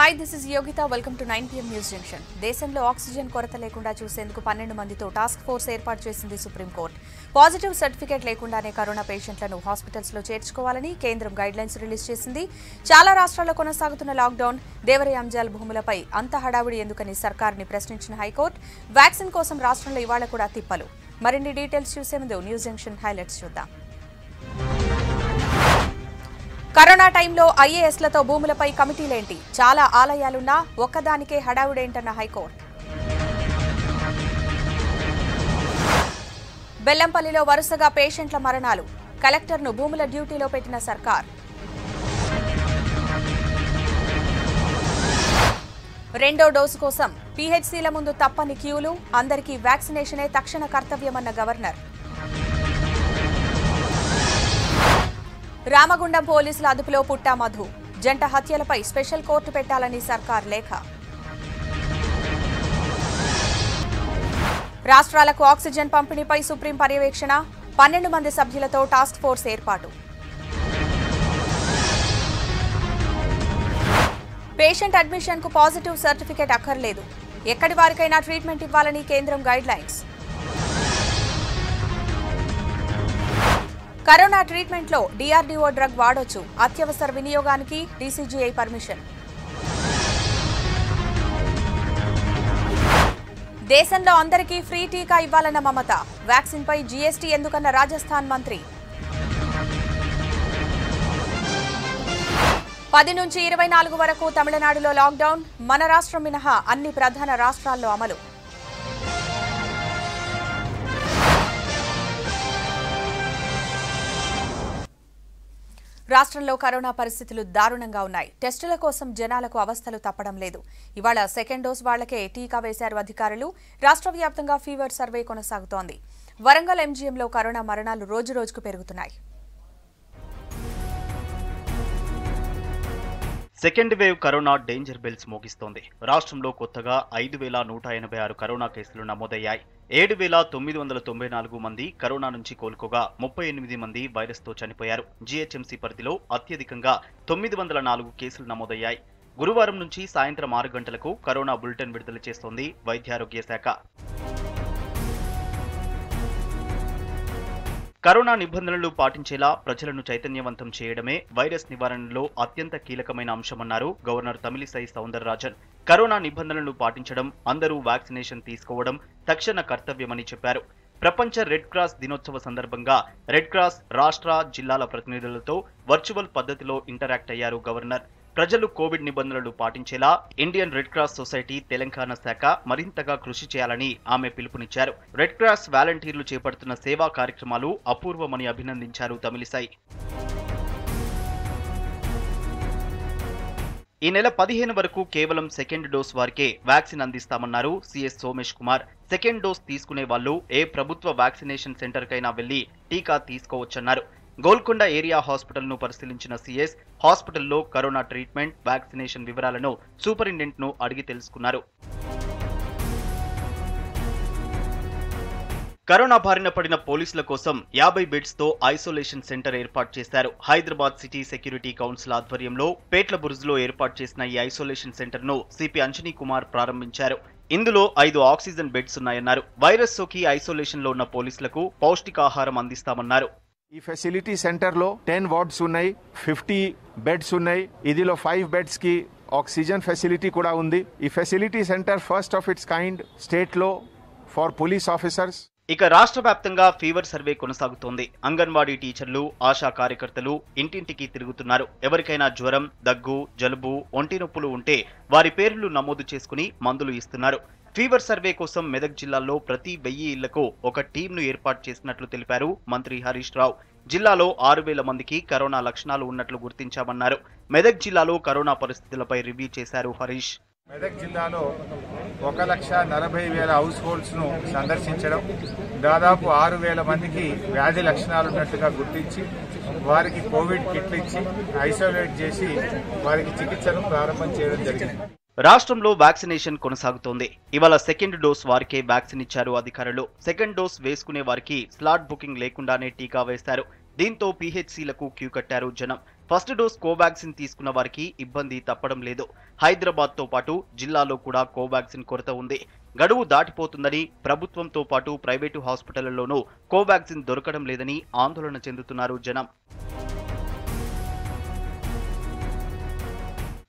Hi this is Yogita welcome to nine PM news junction దేశంలో oxygen కొరత లేకుండా చూసేందుకు పన్నెండు మందితో టాస్క్ ఫోర్స్ ఏర్పాటు చేసింది సుప్రీంకోర్టు పాజిటివ్ సర్టిఫికేట్ లేకుండానే కరోనా పేషెంట్లను హాస్పిటల్స్లో చేర్చుకోవాలని కేంద్రం గైడ్లైన్స్ రిలీజ్ చేసింది. చాలా రాష్ట్రాల్లో కొనసాగుతున్న లాక్డౌన్ దేవరి అంజాల్ భూములపై అంత హడావుడి ఎందుకని సర్కార్ని ప్రశ్నించిన హైకోర్టు. వ్యాక్సిన్ కోసం రాష్ట్రంలో ఇవాళ కూడా తిప్పలు. మరిన్ని డీటెయిల్స్ చూసే ముందు న్యూస్ జంక్షన్ హైలైట్స్ చూద్దాం. కరోనా టైంలో ఐఏఎస్లతో భూములపై కమిటీలేంటి? చాలా ఆలయాలున్నా ఒక్కదానికే హడావుడేంటన్న హైకోర్టు. బెల్లంపల్లిలో వరుసగా పేషెంట్ల మరణాలు. కలెక్టర్ను భూముల డ్యూటీలో పెట్టిన సర్కార్. రెండో డోసు కోసం పీహెచ్సీల ముందు తప్పని క్యూలు అందరికీ వ్యాక్సినేషనే తక్షణ కర్తవ్యమన్న గవర్నర్. రామగుండం పోలీసుల అదుపులో పుట్టా మధు. జంట హత్యలపై స్పెషల్ కోర్టు పెట్టాలని సర్కార్ లేఖ. రాష్ట్రాలకు ఆక్సిజన్ పంపిణీపై సుప్రీం పర్యవేక్షణ పన్నెండు మంది సభ్యులతో టాస్క్ ఫోర్స్ ఏర్పాటు. పేషెంట్ అడ్మిషన్కు పాజిటివ్ సర్టిఫికేట్ అక్కర్లేదు. ఎక్కడి వారికైనా ట్రీట్మెంట్ ఇవ్వాలని కేంద్రం గైడ్ కరోనా ట్రీట్మెంట్లో డిఆర్డీఓ డ్రగ్ వాడొచ్చు. అత్యవసర వినియోగానికి డీసీజీఐ పర్మిషన్. దేశంలో అందరికీ ఫ్రీ టీకా ఇవ్వాలన్న మమత. వ్యాక్సిన్పై జీఎస్టీ ఎందుకన్న రాజస్థాన్ మంత్రి. పది నుంచి ఇరవై నాలుగు వరకు తమిళనాడులో లాక్డౌన్. మన రాష్ట్రం మినహా అన్ని ప్రధాన రాష్ట్రాల్లో అమలు. రాష్ట్రంలో కరోనా పరిస్థితులు దారుణంగా ఉన్నాయి. టెస్టుల కోసం జనాలకు అవస్థలు తప్పడం లేదు. ఇవాళ సెకండ్ డోస్ వాళ్ళకే టీకా వేశారు అధికారులు. రాష్ట్ర వ్యాప్తంగా ఫీవర్ సర్వే కొనసాగుతోంది. వరంగల్ ఎంజీఎంలో కరోనా మరణాలు రోజురోజుకు పెరుగుతున్నాయి. Second wave corona danger bells మోగిస్తోంది. రాష్ట్రంలో కొత్తగా ఐదు వేల నూట ఎనభై ఆరు కరోనా కేసులు నమోదయ్యాయి. ఏడు వేల తొమ్మిది వందల తొంభై నాలుగు మంది కరోనా నుంచి కోలుకోగా ముప్పై ఎనిమిది మంది వైరస్తో చనిపోయారు. జీహెచ్ఎంసీ పరిధిలో అత్యధికంగా తొమ్మిది వందల నాలుగు కేసులు నమోదయ్యాయి. గురువారం నుంచి సాయంత్రం ఆరు గంటలకు కరోనా బులెటిన్ విడుదల చేస్తోంది వైద్యారోగ్య శాఖ. కరోనా నిబంధనలు పాటించేలా ప్రజలను చైతన్యవంతం చేయడమే వైరస్ నివారణలో అత్యంత కీలకమైన అంశమన్నారు గవర్నర్ తమిళిసై సౌందరరాజన్. కరోనా నిబంధనలను పాటించడం అందరూ వ్యాక్సినేషన్ తీసుకోవడం తక్షణ కర్తవ్యమని చెప్పారు. ప్రపంచ రెడ్ క్రాస్ దినోత్సవ సందర్భంగా రెడ్ క్రాస్ రాష్ట్ర జిల్లాల ప్రతినిధులతో వర్చువల్ పద్ధతిలో ఇంటరాక్ట్ అయ్యారు గవర్నర్. ప్రజలు కోవిడ్ నిబంధనలు పాటించేలా Indian red cross society Telangana శాఖ మరింతగా కృషి చేయాలని ఆమె పిలుపునిచ్చారు. రెడ్ క్రాస్ వాలంటీర్లు చేపడుతున్న సేవా కార్యక్రమాలు అపూర్వమని అభినందించారు తమిళిసాయి ఈ నెల పదిహేను వరకు కేవలం సెకండ్ డోస్ వారికే vaccine అందిస్తామన్నారు CS Somesh Kumar. Second dose తీసుకునే వాళ్ళు ఏ ప్రభుత్వ వ్యాక్సినేషన్ సెంటర్కైనా వెళ్ళి టీకా తీసుకోవచ్చన్నారు. గోల్కొండ ఏరియా హాస్పిటల్ను పరిశీలించిన సీఎస్ హాస్పిటల్లో కరోనా ట్రీట్మెంట్ వ్యాక్సినేషన్ వివరాలను సూపరింటెండెంట్ను అడిగి తెలుసుకున్నారు. కరోనా బారిన పడిన పోలీసుల కోసం యాభై బెడ్స్తో ఐసోలేషన్ సెంటర్ ఏర్పాటు చేశారు. హైదరాబాద్ సిటీ సెక్యూరిటీ కౌన్సిల్ ఆధ్వర్యంలో పేట్ల బురుజ్లో ఏర్పాటు చేసిన ఈ ఐసోలేషన్ సెంటర్ను సిపి అంజనీ కుమార్ ప్రారంభించారు. ఇందులో ఐదు ఆక్సిజన్ బెడ్స్ ఉన్నాయన్నారు. వైరస్ సోకి ఐసోలేషన్లో ఉన్న పోలీసులకు పౌష్టికాహారం అందిస్తామన్నారు. ఈ ఫెసిలిటీ సెంటర్లో టెన్ వార్డ్స్ ఉన్నాయి ఫిఫ్టీ బెడ్స్ ఉన్నాయి. ఇదిలో ఫైవ్ బెడ్స్కి ఆక్సిజన్ ఫెసిలిటీ కూడా ఉంది. ఈ facility centre first of its kind స్టేట్లో ఫర్ పోలీస్ ఆఫీసర్స్ ఇక రాష్ట్ర వ్యాప్తంగా ఫీవర్ సర్వే కొనసాగుతోంది. అంగన్వాడీ టీచర్లు ఆశా కార్యకర్తలు ఇంటింటికి తిరుగుతున్నారు. ఎవరికైనా జ్వరం దగ్గు జలుబు ఒంటి నొప్పులు ఉంటే వారి పేర్లు నమోదు చేసుకుని మందులు ఇస్తున్నారు. ఫీవర్ సర్వే కోసం మెదక్ జిల్లాలో ప్రతి వెయ్యి ఇళ్ళకు ఒక టీంను ఏర్పాటు చేసినట్లు తెలిపారు మంత్రి హరీష్ రావు. జిల్లాలో ఆరు వేల మందికి కరోనా లక్షణాలు ఉన్నట్లు గుర్తించామన్నారు. మెదక్ జిల్లాలో కరోనా పరిస్థితులపై రివ్యూ చేశారు హరీష్. మెదక్ జిల్లాలో ఒక లక్ష నలభై వేల హౌస్ హోల్డ్స్ను సందర్శించడం దాదాపు ఆరు వేల మందికి వ్యాధి లక్షణాలు ఉన్నట్లుగా గుర్తించి వారికి కోవిడ్ కిట్లు ఇచ్చి ఐసోలేట్ చేసి వారికి చికిత్సను ప్రారంభం చేయడం జరిగింది. రాష్ట్రంలో వ్యాక్సినేషన్ కొనసాగుతోంది. ఇవాళ సెకండ్ డోస్ వారికే వ్యాక్సిన్ ఇచ్చారు అధికారులు. సెకండ్ డోస్ వేసుకునే వారికి స్లాట్ బుకింగ్ లేకుండానే టీకా వేశారు దీంతో పీహెచ్సీలకు క్యూ కట్టారు జనం. ఫస్ట్ డోస్ కోవాక్సిన్ తీసుకున్న వారికి ఇబ్బంది తప్పడం లేదు. హైదరాబాద్తో పాటు జిల్లాలో కూడా కోవాక్సిన్ కొరత ఉంది. గడువు దాటిపోతుందని ప్రభుత్వంతో పాటు ప్రైవేటు హాస్పిటళ్ళలోనూ కోవాక్సిన్ దొరకడం లేదని ఆందోళన చెందుతున్నారు జనం.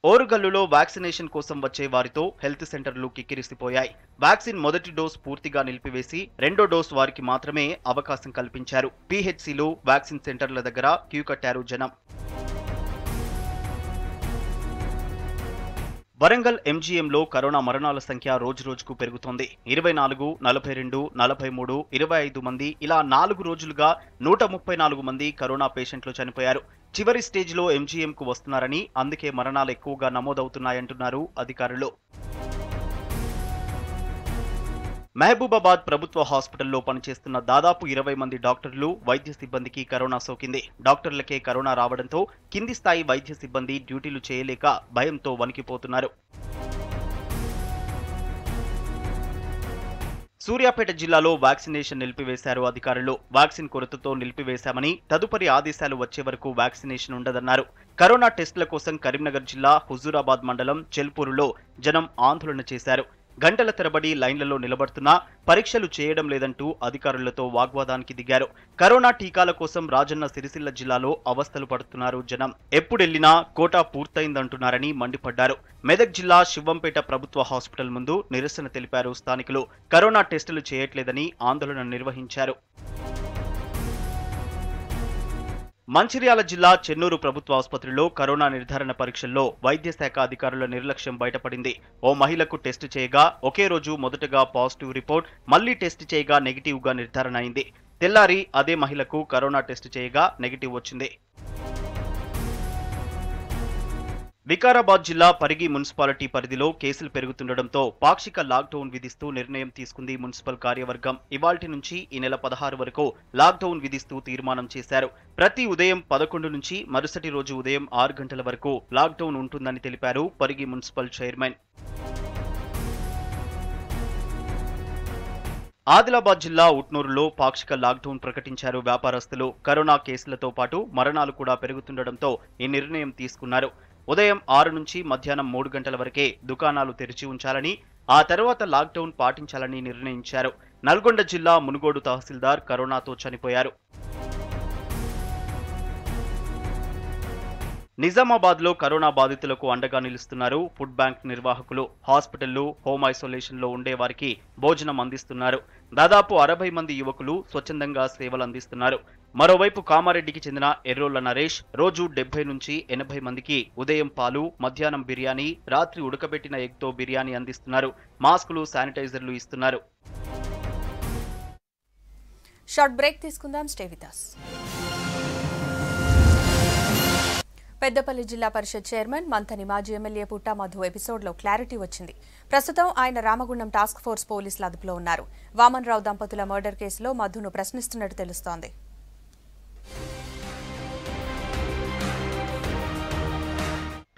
ఓరుగల్లులో వ్యాక్సినేషన్ కోసం వచ్చే వారితో హెల్త్ సెంటర్లు కిక్కిరిసిపోయాయి. వ్యాక్సిన్ మొదటి డోస్ పూర్తిగా నిలిపివేసి రెండో డోస్ వారికి మాత్రమే అవకాశం కల్పించారు. పిహెచ్సిలో వ్యాక్సిన్ సెంటర్ల దగ్గర క్యూ కట్టారు జనం. వరంగల్ ఎంజీఎంలో కరోనా మరణాల సంఖ్య రోజు రోజుకు పెరుగుతోంది. ఇరవై నాలుగు నలభై రెండు నలభై మూడు ఇరవై ఐదు మంది ఇలా నాలుగు రోజులుగా నూట ముప్పై నాలుగు మంది కరోనా పేషెంట్లు చనిపోయారు. చివరి స్టేజ్లో ఎంజీఎంకు వస్తున్నారని అందుకే మరణాలు ఎక్కువగా నమోదవుతున్నాయంటున్నారు అధికారులు. మహబూబాబాద్ ప్రభుత్వ హాస్పిటల్లో పనిచేస్తున్న దాదాపు ఇరవై మంది డాక్టర్లు వైద్య సిబ్బందికి కరోనా సోకింది. డాక్టర్లకే కరోనా రావడంతో కింది స్థాయి వైద్య సిబ్బంది డ్యూటీలు చేయలేక భయంతో వణికిపోతున్నారు. సూర్యాపేట జిల్లాలో వ్యాక్సినేషన్ నిలిపివేశారు అధికారులు. వ్యాక్సిన్ కొరతతో నిలిపివేశామని తదుపరి ఆదేశాలు వచ్చే వరకు వ్యాక్సినేషన్ ఉండదన్నారు. కరోనా టెస్టుల కోసం కరీంనగర్ జిల్లా హుజూరాబాద్ మండలం చెల్పూరులో జనం ఆందోళన చేశారు. గంటల తరబడి లైన్లలో నిలబడుతున్నా పరీక్షలు చేయడం లేదంటూ అధికారులతో వాగ్వాదానికి దిగారు. కరోనా టీకాల కోసం రాజన్న సిరిసిల్ల జిల్లాలో అవస్థలు పడుతున్నారు జనం. ఎప్పుడెళ్ళినా కోటా పూర్తయిందంటున్నారని మండిపడ్డారు. మెదక్ జిల్లా శివంపేట ప్రభుత్వ హాస్పిటల్ ముందు నిరసన తెలిపారు స్థానికులు. కరోనా టెస్టులు చేయట్లేదని ఆందోళన నిర్వహించారు. మంచిర్యాల జిల్లా చెన్నూరు ప్రభుత్వ ఆసుపత్రిలో కరోనా నిర్ధారణ పరీక్షల్లో వైద్య శాఖ అధికారుల నిర్లక్ష్యం బయటపడింది. ఓ మహిళకు టెస్ట్ చేయగా ఒకే రోజు మొదటగా పాజిటివ్ రిపోర్ట్ మళ్ళీ టెస్ట్ చేయగా నెగిటివ్గా నిర్ధారణ అయింది. తెల్లారి అదే మహిళకు కరోనా టెస్ట్ చేయగా నెగిటివ్ వచ్చింది. వికారాబాద్ జిల్లా పరిగి మున్సిపాలిటీ పరిధిలో కేసులు పెరుగుతుండటంతో పాక్షిక లాక్డౌన్ విధిస్తూ నిర్ణయం తీసుకుంది మున్సిపల్ కార్యవర్గం. ఇవాల్టి నుంచి ఈ నెల పదహారు వరకు లాక్డౌన్ విధిస్తూ తీర్మానం చేశారు. ప్రతి ఉదయం పదకొండు నుంచి మరుసటి రోజు ఉదయం ఆరు గంటల వరకు లాక్డౌన్ ఉంటుందని తెలిపారు పరిగి మున్సిపల్ చైర్మన్. ఆదిలాబాద్ జిల్లా ఉట్నూరులో పాక్షిక లాక్డౌన్ ప్రకటించారు వ్యాపారస్తులు. కరోనా కేసులతో పాటు మరణాలు కూడా పెరుగుతుండటంతో ఈ నిర్ణయం తీసుకున్నారు. ఉదయం ఆరు నుంచి మధ్యాహ్నం మూడు గంటల వరకే దుకాణాలు తెరిచి ఉంచాలని ఆ తర్వాత లాక్డౌన్ పాటించాలని నిర్ణయించారు. నల్గొండ జిల్లా మునుగోడు తహసీల్దార్ కరోనాతో చనిపోయారు. నిజామాబాద్లో కరోనా బాధితులకు అండగా నిలుస్తున్నారు ఫుడ్ బ్యాంక్ నిర్వాహకులు. హాస్పిటళ్ళు హోమ్ ఐసోలేషన్లో ఉండేవారికి ఉండే వారికి భోజనం అందిస్తున్నారు. దాదాపు అరవై మంది యువకులు స్వచ్ఛందంగా సేవలు అందిస్తున్నారు. మరోవైపు కామారెడ్డికి చెందిన ఎర్రోళ్ళ నరేష్ రోజు డెబ్బై నుంచి ఎనభై మందికి ఉదయం పాలు మధ్యాహ్నం బిర్యానీ రాత్రి ఉడకబెట్టిన ఎగ్తో బిర్యానీ అందిస్తున్నారు. మాస్కులు శానిటైజర్లు ఇస్తున్నారు. షార్ట్ బ్రేక్ తీసుకుందాం. స్టేవితాస్ పెద్దపల్లి జిల్లా పరిషత్ చైర్మన్ మంతని మాజీ ఎమ్మెల్యే పుట్ట మధు ఎపిసోడ్లో క్లారిటీ వచ్చింది. ప్రస్తుతం ఆయన రామగుండం టాస్క్ ఫోర్స్ పోలీసుల అదుపులో ఉన్నారు. వామన్ రావు దంపతుల మర్డర్ కేసులో మధును ప్రశ్నిస్తున్నట్టు తెలుస్తోంది.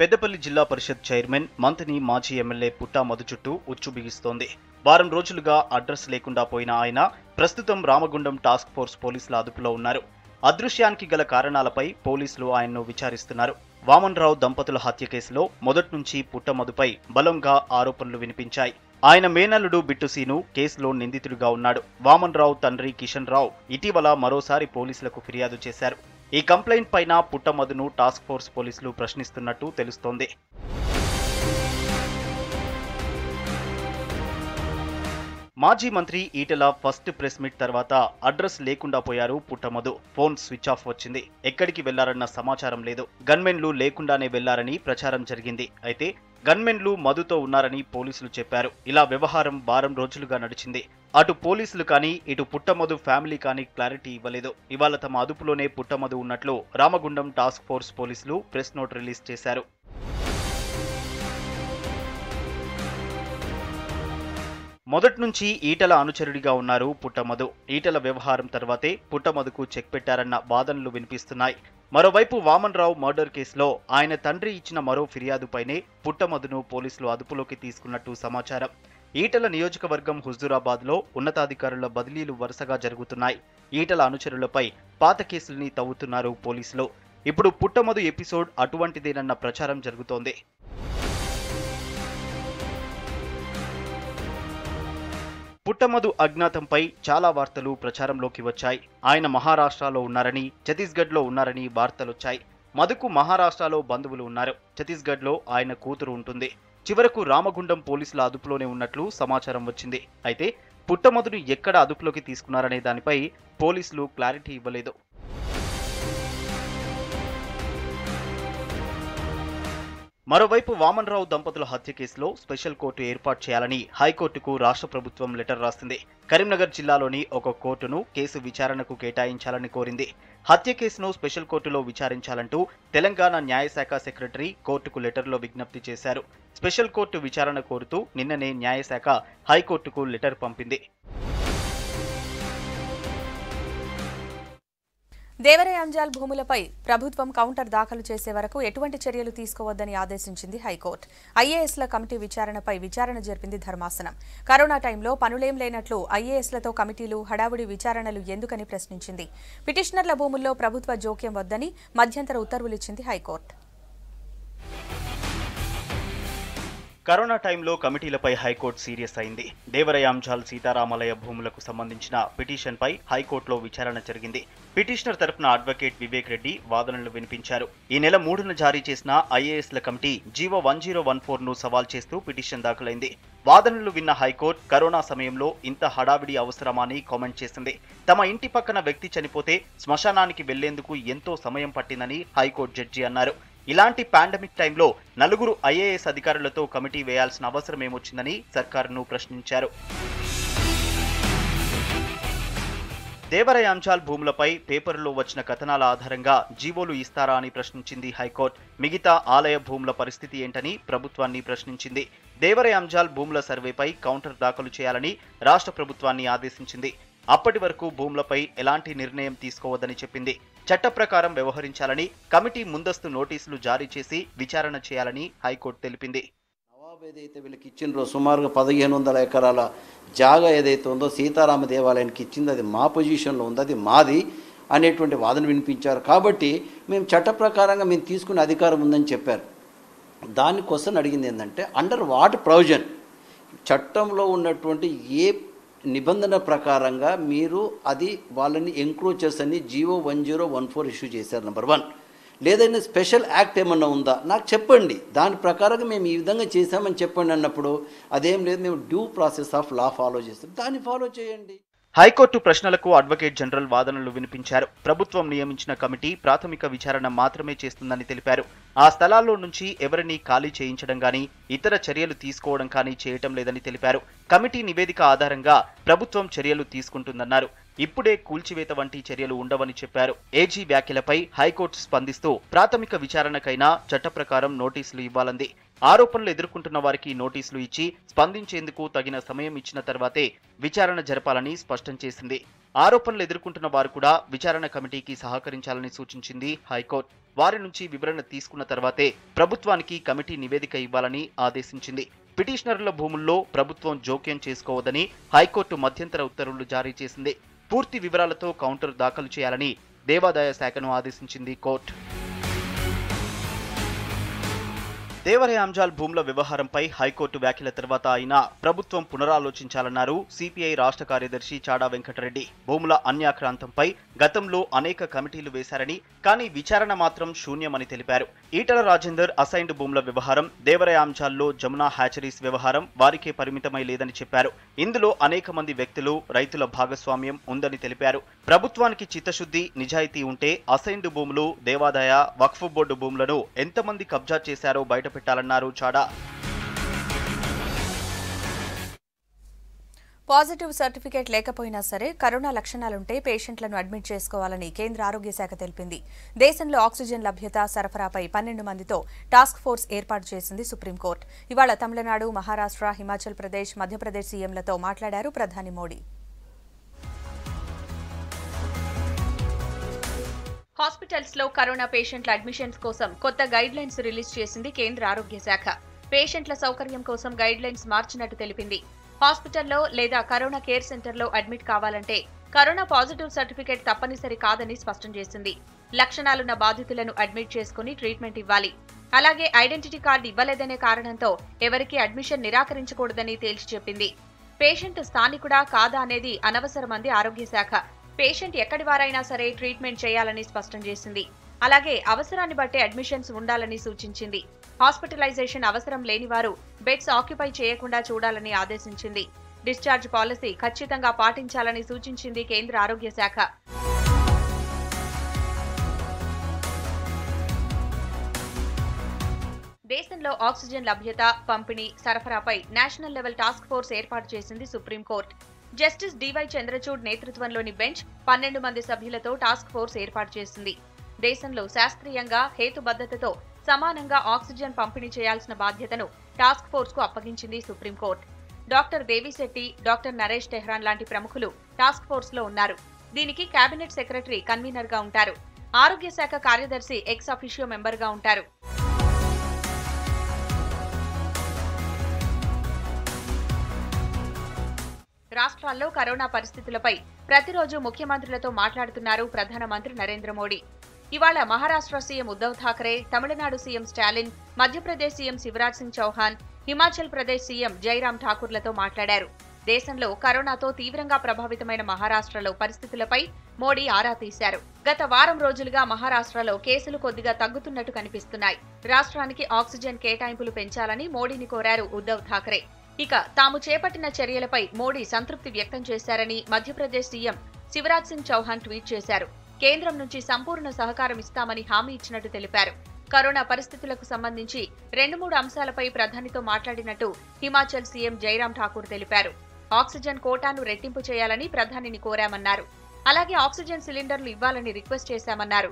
పెద్దపల్లి జిల్లా పరిషత్ చైర్మన్ మంత్రిని మాజీ ఎమ్మెల్యే పుట్టా మధు చుట్టూ ఉచ్చు బిగిస్తోంది. వారం రోజులుగా అడ్రస్ లేకుండా పోయిన ఆయన ప్రస్తుతం రామగుండం టాస్క్ ఫోర్స్ పోలీసుల అదుపులో ఉన్నారు. అదృశ్యానికి గల కారణాలపై పోలీసులు ఆయన్ను విచారిస్తున్నారు. వామన్రావు దంపతుల హత్య కేసులో మొదట్నుంచి పుట్టమధుపై బలంగా ఆరోపణలు వినిపించాయి. ఆయన మేనల్లుడు బిట్టుసీను కేసులో నిందితుడిగా ఉన్నాడు. వామన్ రావు తండ్రి కిషన్ రావు ఇటీవల మరోసారి పోలీసులకు ఫిర్యాదు చేశారు. ఈ కంప్లైంట్ పైన పుట్టమదును టాస్క్ ఫోర్స్ పోలీసులు ప్రశ్నిస్తున్నట్టు తెలుస్తోంది. మాజీ మంత్రి ఈటెల ఫస్ట్ ప్రెస్ మీట్ తర్వాత అడ్రస్ లేకుండా పోయారు పుట్టమధు ఫోన్ స్విచ్ ఆఫ్ వచ్చింది. ఎక్కడికి వెళ్ళారన్న సమాచారం లేదు. గన్మెన్లు లేకుండానే వెళ్ళారని ప్రచారం జరిగింది. అయితే గన్మెన్లు మధుతో ఉన్నారని పోలీసులు చెప్పారు. ఇలా వ్యవహారం వారం రోజులుగా నడిచింది. అటు పోలీసులు కానీ ఇటు పుట్టమధు ఫ్యామిలీ కానీ క్లారిటీ ఇవ్వలేదు. ఇవాళ తమ అదుపులోనే పుట్టమధు ఉన్నట్లు రామగుండం టాస్క్ ఫోర్స్ పోలీసులు ప్రెస్ నోట్ రిలీజ్ చేశారు. మొదటి నుంచి ఈటల అనుచరుడిగా ఉన్నారు పుట్టమధు. ఈటల వ్యవహారం తర్వాతే పుట్టమధుకు చెక్ పెట్టారన్న వాదనలు వినిపిస్తున్నాయి. మరోవైపు వామన్ రావు మర్డర్ కేసులో ఆయన తండ్రి ఇచ్చిన మరో ఫిర్యాదుపైనే పుట్టమధును పోలీసులు అదుపులోకి తీసుకున్నట్టు సమాచారం. ఈటల నియోజకవర్గం హుజూరాబాద్లో ఉన్నతాధికారుల బదిలీలు వరుసగా జరుగుతున్నాయి. ఈటల అనుచరులపై పాత కేసుల్ని తవ్వుతున్నారు పోలీసులు. ఇప్పుడు పుట్టమదు ఎపిసోడ్ అటువంటిదేనన్న ప్రచారం జరుగుతోంది. పుట్టమధు అజ్ఞాతంపై చాలా వార్తలు ప్రచారంలోకి వచ్చాయి. ఆయన మహారాష్ట్రలో ఉన్నారని ఛత్తీస్గఢ్లో ఉన్నారని వార్తలొచ్చాయి. మధుకు మహారాష్ట్రలో బంధువులు ఉన్నారు. ఛత్తీస్గఢ్లో ఆయన కూతురు ఉంటుంది. చివరకు రామగుండం పోలీసుల అదుపులోనే ఉన్నట్లు సమాచారం వచ్చింది. అయితే పుట్టమదును ఎక్కడ అదుపులోకి తీసుకున్నారనే దానిపై పోలీసులు క్లారిటీ ఇవ్వలేదు. మరోవైపు వామన్రావు దంపతుల హత్య కేసులో స్పెషల్ కోర్టు ఏర్పాటు చేయాలని హైకోర్టుకు రాష్ట్ర ప్రభుత్వం లెటర్ రాసింది కరీంనగర్ జిల్లాలోని ఒక కోర్టును కేసు విచారణకు కేటాయించాలని కోరింది. హత్య కేసును స్పెషల్ కోర్టులో విచారించాలంటూ తెలంగాణ న్యాయశాఖ సెక్రటరీ కోర్టుకు లెటర్లో విజ్ఞప్తి చేశారు. స్పెషల్ కోర్టు విచారణ కోరుతూ నిన్ననే న్యాయశాఖ హైకోర్టుకు లెటర్ పంపింది. దేవరై అంజాల్ భూములపై ప్రభుత్వం కౌంటర్ దాఖలు చేసే వరకు ఎటువంటి చర్యలు తీసుకోవద్దని ఆదేశించింది హైకోర్టు. ఐఏఎస్ల కమిటీ విచారణపై విచారణ జరిపింది ధర్మాసనం. కరోనా టైంలో పనులేం లేనట్లు ఐఏఎస్లతో కమిటీలు హడావుడి విచారణలు ఎందుకని ప్రశ్నించింది. పిటిషనర్ల భూముల్లో ప్రభుత్వ జోక్యం వద్దని మధ్యంతర ఉత్తర్వులిచ్చింది హైకోర్టు. కరోనా టైంలో కమిటీలపై హైకోర్టు సీరియస్ అయింది. దేవరయాంజాల్ సీతారామలయ భూములకు సంబంధించిన పిటిషన్పై హైకోర్టులో విచారణ జరిగింది. పిటిషనర్ తరపున అడ్వకేట్ వివేక్ రెడ్డి వాదనలు వినిపించారు. ఈ నెల మూడున జారీ చేసిన ఐఏఎస్ల committee GO one zero one ఫోర్ను సవాల్ చేస్తూ పిటిషన్ దాఖలైంది. వాదనలు విన్న హైకోర్టు కరోనా సమయంలో ఇంత హడావిడి అవసరమా అని కామెంట్ చేసింది. తమ ఇంటి పక్కన వ్యక్తి చనిపోతే శ్మశానానికి వెళ్ళేందుకు ఎంతో సమయం పట్టిందని హైకోర్టు జడ్జి అన్నారు. ఇలాంటి పాండమిక్ టైంలో నలుగురు ఐఏఎస్ అధికారులతో కమిటీ వేయాల్సిన అవసరం ఏమొచ్చిందని సర్కారును ప్రశ్నించారు. దేవరయాంజాల్ భూములపై పేపర్లో వచ్చిన కథనాల ఆధారంగా జీవోలు ఇస్తారా అని ప్రశ్నించింది హైకోర్టు. మిగతా ఆలయ భూముల పరిస్థితి ఏంటని ప్రభుత్వాన్ని ప్రశ్నించింది. దేవరయాంజాల్ భూముల సర్వేపై కౌంటర్ దాఖలు చేయాలని రాష్ట్ర ప్రభుత్వాన్ని ఆదేశించింది. అప్పటి వరకు భూములపై ఎలాంటి నిర్ణయం తీసుకోవద్దని చెప్పింది. చట్ట ప్రకారం వ్యవహరించాలని కమిటీ ముందస్తు నోటీసులు జారీ చేసి విచారణ చేయాలని హైకోర్టు తెలిపింది. నవాబ్ ఏదైతే వీళ్ళకి ఇచ్చిండ్రో సుమారుగా పదిహేను వందల ఎకరాల జాగా ఏదైతే ఉందో సీతారామ దేవాలయానికి ఇచ్చింది అది మా పొజిషన్లో ఉంది అది మాది అనేటువంటి వాదన వినిపించారు. కాబట్టి మేము చట్ట ప్రకారంగా మేము తీసుకునే అధికారం ఉందని చెప్పారు. దానికోసం అడిగింది ఏంటంటే అండర్ వాట్ ప్రొవిజన్ చట్టంలో ఉన్నటువంటి ఏ నిబంధన ప్రకారంగా మీరు అది వాళ్ళని ఎంక్రోచెస్ అని GO one zero one four issue చేశారు నెంబర్ వన్ లేదంటే స్పెషల్ యాక్ట్ ఏమన్నా ఉందా? నాకు చెప్పండి. దాని ప్రకారంగా మేము ఈ విధంగా చేశామని చెప్పండి అన్నప్పుడు అదేం లేదు మేము due process of law follow చేస్తాం. దాన్ని ఫాలో చేయండి. హైకోర్టు ప్రశ్నలకు అడ్వకేట్ జనరల్ వాదనలు వినిపించారు. ప్రభుత్వం నియమించిన కమిటీ ప్రాథమిక విచారణ మాత్రమే చేస్తుందని తెలిపారు. ఆ స్థలాల్లో నుంచి ఎవరిని ఖాళీ చేయించడం కానీ ఇతర చర్యలు తీసుకోవడం కానీ చేయటం లేదని తెలిపారు. కమిటీ నివేదిక ఆధారంగా ప్రభుత్వం చర్యలు తీసుకుంటుందన్నారు. ఇప్పుడే కూల్చివేత వంటి చర్యలు ఉండవని చెప్పారు. ఏజీ వ్యాఖ్యలపై హైకోర్టు స్పందిస్తూ ప్రాథమిక విచారణకైనా చట్ట ప్రకారం నోటీసులు ఇవ్వాలంది. ఆరోపణలు ఎదుర్కొంటున్న వారికి నోటీసులు ఇచ్చి స్పందించేందుకు తగిన సమయం ఇచ్చిన తర్వాతే విచారణ జరపాలని స్పష్టం చేసింది. ఆరోపణలు ఎదుర్కొంటున్న వారు కూడా విచారణ కమిటీకి సహకరించాలని సూచించింది హైకోర్టు. వారి నుంచి వివరణ తీసుకున్న తర్వాతే ప్రభుత్వానికి కమిటీ నివేదిక ఇవ్వాలని ఆదేశించింది. పిటిషనర్ల భూముల్లో ప్రభుత్వం జోక్యం చేసుకోవదని హైకోర్టు మధ్యంతర ఉత్తర్వులు జారీ చేసింది. పూర్తి వివరాలతో కౌంటర్ దాఖలు చేయాలని దేవాదాయ శాఖను ఆదేశించింది కోర్టు. దేవరయాంజాల్ భూముల వ్యవహారంపై హైకోర్టు వ్యాఖ్యల తర్వాత అయినా ప్రభుత్వం పునరాలోచించాలన్నారు సిపిఐ రాష్ట్ర కార్యదర్శి చాడా వెంకటరెడ్డి. భూముల అన్యాక్రాంతంపై గతంలో అనేక కమిటీలు వేశారని కానీ విచారణ మాత్రం శూన్యమని తెలిపారు. ఈటల రాజేందర్ అసైన్డ్ భూముల వ్యవహారం దేవరయాంజాల్లో జమునా హ్యాచరీస్ వ్యవహారం వారికే పరిమితమై లేదని చెప్పారు. ఇందులో అనేక మంది వ్యక్తులు రైతుల భాగస్వామ్యం ఉందని తెలిపారు. ప్రభుత్వానికి చిత్తశుద్ధి నిజాయితీ ఉంటే అసైన్డ్ భూములు దేవాదాయ వక్ఫ్ బోర్డు భూములను ఎంతమంది కబ్జా చేశారో బయట బయటపెట్టాలన్నారు చాడా. పాజిటివ్ సర్టిఫికేట్ లేకపోయినా సరే కరోనా లక్షణాలుంటే పేషెంట్లను అడ్మిట్ చేసుకోవాలని కేంద్ర ఆరోగ్య శాఖ తెలిపింది. దేశంలో ఆక్సిజన్ లభ్యత సరఫరాపై పన్నెండు మందితో టాస్క్ ఫోర్స్ ఏర్పాటు చేసింది సుప్రీంకోర్టు. ఇవాళ తమిళనాడు మహారాష్ట్ర హిమాచల్ ప్రదేశ్ మధ్యప్రదేశ్ సీఎంలతో మాట్లాడారు ప్రధాని మోడీ. హాస్పిటల్స్లో కరోనా పేషెంట్ల అడ్మిషన్స్ కోసం కొత్త గైడ్ లైన్స్ రిలీజ్ చేసింది కేంద్ర ఆరోగ్య శాఖ. పేషెంట్ల సౌకర్యం కోసం గైడ్ లైన్స్ మార్చినట్టు తెలిపింది. హాస్పిటల్లో లేదా కరోనా కేర్ సెంటర్లో అడ్మిట్ కావాలంటే కరోనా పాజిటివ్ సర్టిఫికేట్ తప్పనిసరి కాదని స్పష్టం చేసింది. లక్షణాలున్న బాధితులను అడ్మిట్ చేసుకుని ట్రీట్మెంట్ ఇవ్వాలి. అలాగే ఐడెంటిటీ కార్డు ఇవ్వలేదనే కారణంతో ఎవరికీ అడ్మిషన్ నిరాకరించకూడదని తేల్చి చెప్పింది. పేషెంట్ స్థానికుడా కాదా అనేది అనవసరమంది ఆరోగ్య శాఖ పేషెంట్ ఎక్కడి వారైనా సరే ట్రీట్మెంట్ చేయాలని స్పష్టం చేసింది. అలాగే అవసరాన్ని బట్టే అడ్మిషన్స్ ఉండాలని సూచించింది. హాస్పిటలైజేషన్ అవసరం లేని వారు బెడ్స్ ఆక్యుపై చేయకుండా చూడాలని ఆదేశించింది. డిశ్చార్జ్ పాలసీ ఖచ్చితంగా పాటించాలని సూచించింది కేంద్ర ఆరోగ్య శాఖ. దేశంలో ఆక్సిజన్ లభ్యత పంపిణీ సరఫరాపై నేషనల్ లెవెల్ టాస్క్ ఫోర్స్ ఏర్పాటు చేసింది సుప్రీంకోర్టు. జస్టిస్ డివై చంద్రచూడ్ నేతృత్వంలోని బెంచ్ పన్నెండు మంది సభ్యులతో టాస్క్ ఫోర్స్ ఏర్పాటు చేసింది. దేశంలో శాస్త్రీయంగా హేతుబద్ధతతో సమానంగా ఆక్సిజన్ పంపిణీ చేయాల్సిన బాధ్యతను టాస్క్ ఫోర్స్కు అప్పగించింది supreme court. Doctor Devishetty doctor Naresh Trehan లాంటి ప్రముఖులు టాస్క్ ఫోర్స్లో ఉన్నారు. దీనికి కేబినెట్ సెక్రటరీ కన్వీనర్గా ఉంటారు. ఆరోగ్య శాఖ కార్యదర్శి ఎక్స్ అఫిషియో మెంబర్గా ఉంటారు. రాష్ట్రాల్లో కరోనా పరిస్థితులపై ప్రతిరోజు ముఖ్యమంత్రులతో మాట్లాడుతున్నారు ప్రధానమంత్రి నరేంద్ర మోడీ. ఇవాళ Maharashtra CM Uddhav Thackeray Tamil Nadu CM Stalin Madhya Pradesh CM Shivraj Singh Chouhan Himachal Pradesh CM Jairam ఠాకూర్లతో మాట్లాడారు. దేశంలో కరోనాతో తీవ్రంగా ప్రభావితమైన మహారాష్ట్రలో పరిస్థితులపై మోడీ ఆరా తీశారు. గత వారం రోజులుగా మహారాష్ట్రలో కేసులు కొద్దిగా తగ్గుతున్నట్టు కనిపిస్తున్నాయి. రాష్ట్రానికి ఆక్సిజన్ కేటాయింపులు పెంచాలని మోడీని కోరారు ఉద్దవ్ ఠాకరే ఇక తాము చేపట్టిన చర్యలపై మోడీ సంతృప్తి వ్యక్తం చేశారని మధ్యప్రదేశ్ సీఎం శివరాజ్ సింగ్ చౌహాన్ ట్వీట్ చేశారు. కేంద్రం నుంచి సంపూర్ణ సహకారం ఇస్తామని హామీ ఇచ్చినట్టు తెలిపారు. కరోనా పరిస్థితులకు సంబంధించి రెండు మూడు అంశాలపై ప్రధానితో మాట్లాడినట్టు హిమాచల్ సీఎం జైరాం ఠాకూర్ తెలిపారు. ఆక్సిజన్ కోటాను రెట్టింపు చేయాలని ప్రధానిని కోరామన్నారు. అలాగే ఆక్సిజన్ సిలిండర్లు ఇవ్వాలని రిక్వెస్ట్ చేశామన్నారు.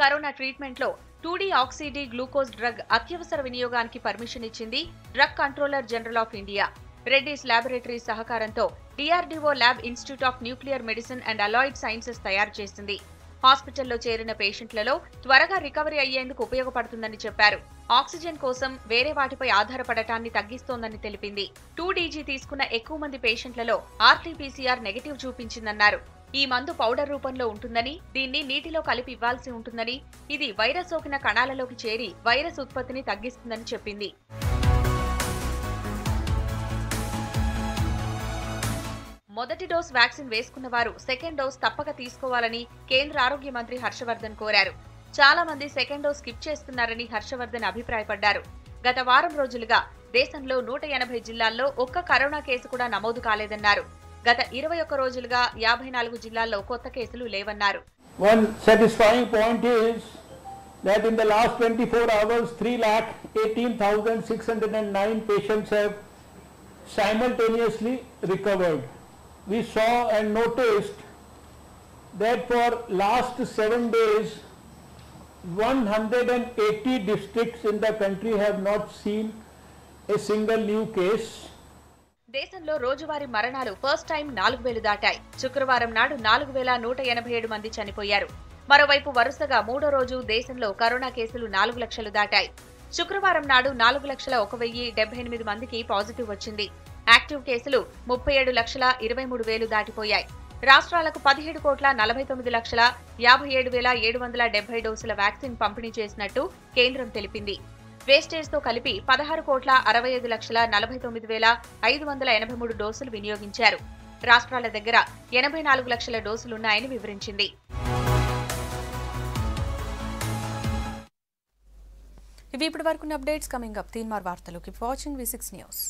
Corona ట్రీట్మెంట్లో two D oxy D glucose drug అత్యవసర వినియోగానికి పర్మిషన్ ఇచ్చింది drug controller general of India. Reddy's laboratory సహకారంతో DRDO lab institute of nuclear medicine and allied sciences తయారు చేసింది. హాస్పిటల్లో చేరిన పేషెంట్లలో త్వరగా రికవరీ అయ్యేందుకు ఉపయోగపడుతుందని చెప్పారు. ఆక్సిజన్ కోసం వేరే వాటిపై ఆధారపడటాన్ని తగ్గిస్తోందని తెలిపింది. టూ డీజీ తీసుకున్న ఎక్కువ మంది పేషెంట్లలో ఆర్టీపీసీఆర్ నెగటివ్ చూపించిందన్నారు. ఈ మందు పౌడర్ రూపంలో ఉంటుందని దీన్ని నీటిలో కలిపి ఇవ్వాల్సి ఉంటుందని ఇది వైరస్ సోకిన కణాలలోకి చేరి వైరస్ ఉత్పత్తిని తగ్గిస్తుందని చెప్పింది. మొదటి డోస్ వ్యాక్సిన్ వేసుకున్న వారు సెకండ్ డోస్ తప్పక తీసుకోవాలని కేంద్ర ఆరోగ్య మంత్రి హర్షవర్ధన్ కోరారు. చాలా మంది సెకండ్ డోస్ స్కిప్ చేస్తున్నారని హర్షవర్ధన్ అభిప్రాయపడ్డారు. గత వారం రోజులుగా దేశంలో నూట ఎనభై జిల్లాల్లో ఒక్క కరోనా కేసు కూడా నమోదు కాలేదన్నారు. గత ఇరవై ఒక్క రోజులుగా యాభై నాలుగు జిల్లాల్లో కొత్త కేసులు లేవన్నారు One satisfying point is that in the last 24 hours, 3,18,609 patients have simultaneously recovered. We saw and noticed that for last seven days, 180 districts in the country have not seen a single new case. దేశంలో రోజువారీ మరణాలు first time నాలుగు వేలు దాటాయి. శుక్రవారం నాడు నాలుగు వేల నూట ఎనభై ఏడు మంది చనిపోయారు. మరోవైపు వరుసగా మూడో రోజు దేశంలో కరోనా కేసులు నాలుగు లక్షలు దాటాయి. శుక్రవారం నాడు నాలుగు లక్షల ఒక వెయ్యి డెబ్బై ఎనిమిది మందికి పాజిటివ్ వచ్చింది. యాక్టివ్ కేసులు ముప్పై ఏడు లక్షల ఇరవై మూడు వేలు దాటిపోయాయి. రాష్ట్రాలకు పదిహేడు కోట్ల నలభై తొమ్మిది లక్షల యాభై ఏడు వేల ఏడు వందల డెబ్బై డోసుల వ్యాక్సిన్ పంపిణీ చేసినట్టు కేంద్రం తెలిపింది. వేస్టేజ్తో కలిపి పదహారు కోట్ల అరవై ఐదు లక్షల నలభై తొమ్మిది వేల ఐదు వందల ఎనభై మూడు డోసులు వినియోగించారు. రాష్ట్రాల దగ్గర ఎనభై నాలుగు లక్షల డోసులున్నాయని వివరించింది. ఇవి ఇప్పటి వరకు అప్డేట్స్ కమింగ్ అప్. తీన్మార్ వార్తలు keep watching V six news.